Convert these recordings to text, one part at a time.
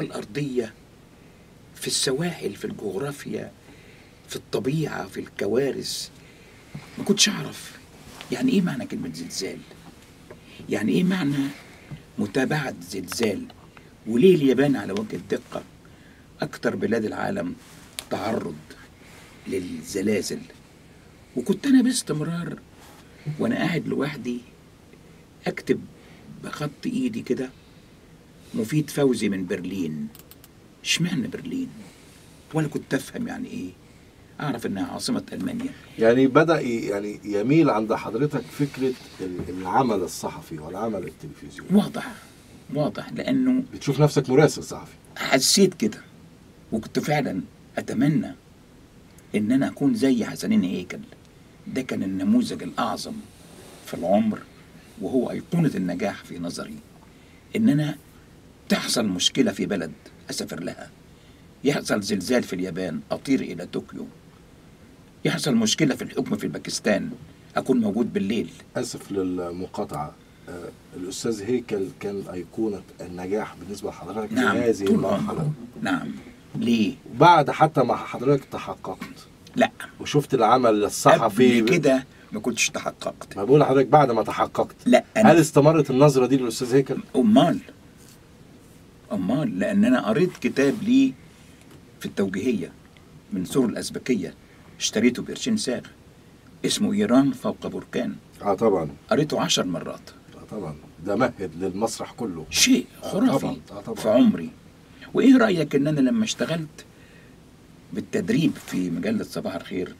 الأرضية في السواحل في الجغرافيا في الطبيعة في الكوارث. ما كنتش أعرف يعني إيه معنى كلمة زلزال؟ يعني إيه معنى متابعة زلزال؟ وليه اليابان على وجه الدقة أكثر بلاد العالم تعرض للزلازل؟ وكنت أنا باستمرار وأنا قاعد لوحدي أكتب بخط إيدي كده مفيد فوزي من برلين. اشمعنى برلين؟ ولا كنت أفهم يعني إيه؟ أعرف إنها عاصمة ألمانيا. يعني بدأ ي- يعني يميل عند حضرتك فكرة ال- العمل الصحفي والعمل التلفزيوني. واضح واضح لأنه بتشوف نفسك مراسل صحفي. حسيت كده وكنت فعلا أتمنى ان أنا اكون زي حسنين هيكل. ده كان النموذج الأعظم في العمر وهو أيقونة النجاح في نظري. ان أنا تحصل مشكلة في بلد أسافر لها. يحصل زلزال في اليابان أطير إلى طوكيو. يحصل مشكلة في الحكم في باكستان أكون موجود بالليل. آسف للمقاطعة. آه، الأستاذ هيكل كان أيقونة النجاح بالنسبة لحضرتك نعم في هذه المرحلة. نعم. ليه؟ بعد حتى ما حضرتك تحققت. لا. وشفت العمل الصحفي قبل كده ما كنتش تحققت. ما بقول لحضرتك بعد ما تحققت. لا هل أنا استمرت النظرة دي للأستاذ هيكل؟ أمال. أمال لأن أنا قريت كتاب ليه في التوجيهية من سور الازبكيه اشتريته بقرشين ساغ اسمه إيران فوق بركان. آه طبعا. قريته عشر مرات. آه طبعا. ده مهد للمسرح كله. شيء آه خرافي. طبعاً، آه طبعاً. في عمري. وإيه رأيك إن أنا لما اشتغلت بالتدريب في مجلة صباح الخير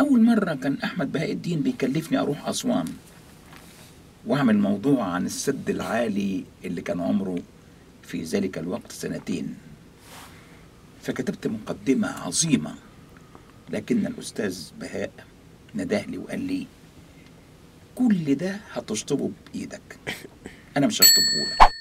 أول مرة كان أحمد بهاء الدين بيكلفني أروح أسوان. وأعمل موضوع عن السد العالي اللي كان عمره في ذلك الوقت سنتين. فكتبت مقدمة عظيمة لكن الأستاذ بهاء نداه لي وقال لي كل ده هتشطبه بإيدك. أنا مش هشطبه لك